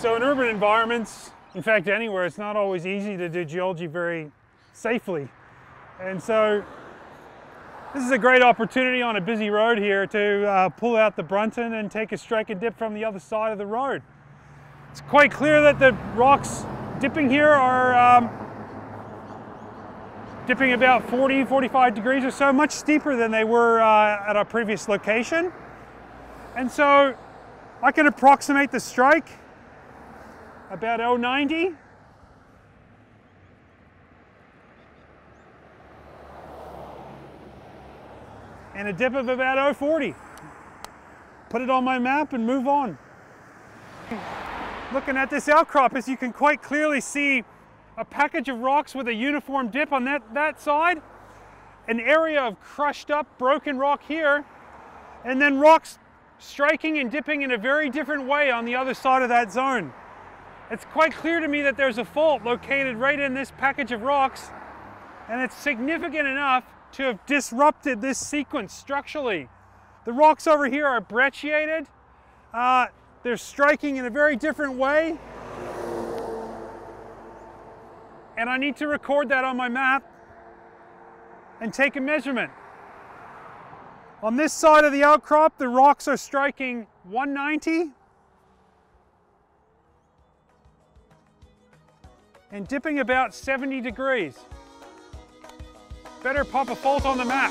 So in urban environments, in fact anywhere, it's not always easy to do geology very safely. And so this is a great opportunity on a busy road here to uh, pull out the Brunton and take a strike and dip from the other side of the road. It's quite clear that the rocks dipping here are um, dipping about 40, 45 degrees or so, much steeper than they were uh, at our previous location. And so I can approximate the strike about 090. And a dip of about 040. Put it on my map and move on. Looking at this outcrop, as you can quite clearly see a package of rocks with a uniform dip on that, that side, an area of crushed up broken rock here, and then rocks striking and dipping in a very different way on the other side of that zone. It's quite clear to me that there's a fault located right in this package of rocks, and it's significant enough to have disrupted this sequence structurally. The rocks over here are brecciated. Uh, they're striking in a very different way and I need to record that on my map and take a measurement. On this side of the outcrop, the rocks are striking 190 and dipping about 70 degrees. Better pop a fault on the map.